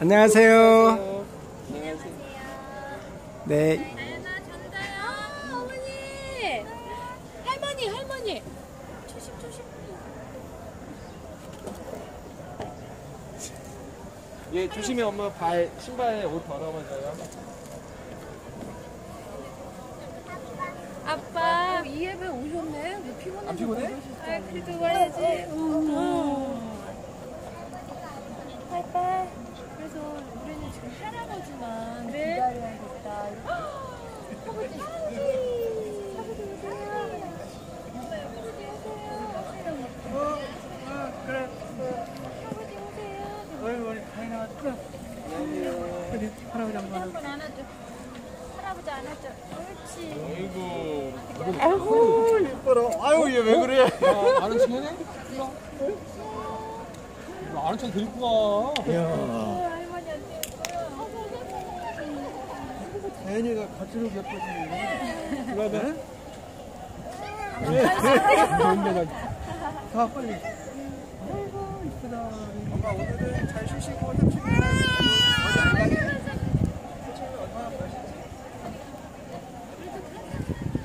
안녕하세요. 네. 아연아 전가요. 아, 어머니. 할머니 할머니. 조심 조심. 예, 조심히 엄마 발, 신발에 옷 더러워져요. 아빠. 이해배 오셨네. 왜 피곤해? 안 피곤해? 아 그래도 와야지. 빠이빠이. 그래서 우리는 지금 할아버지만 기다려야겠다. 할아버지. 할아버지 오세요. 할아버지 오세요. 그래. 할아버지 오세요. 어이, 우리 다이 나왔어. 우리 할아버지 한 번 한번 안아줘. 할아버지 안아줘. 옳지. 아이고. 아이고, 이뻐라. 아유, 얘 왜 그래? 야, 아는 척 해네? 일로 와. 아는 척 데리고 가. 야, 할머니한테. 다현이가 갈수록 예뻐지네. 그러네? 가, 빨리. 아이고, 이쁘다. 엄마, 오늘은 잘 쉬시고, 햄